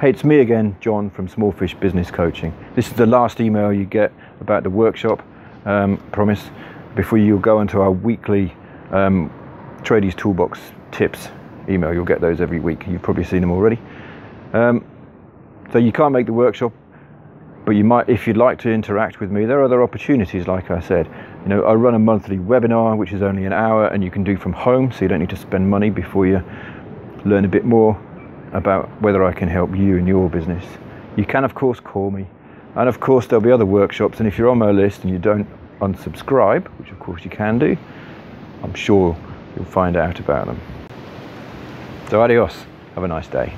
Hey, it's me again, Jon from Small Fish Business Coaching. This is the last email you get about the workshop, um, promise, before you go into our weekly um, Tradies Toolbox tips email. You'll get those every week. You've probably seen them already. Um, so you can't make the workshop, but you might, if you'd like to interact with me, there are other opportunities, like I said. You know, I run a monthly webinar, which is only an hour, and you can do from home, so you don't need to spend money before you learn a bit more about whether I can help you in your business. You can, of course, call me. And of course, there'll be other workshops. And if you're on my list and you don't unsubscribe, which of course you can do, I'm sure you'll find out about them. So, adios. Have a nice day.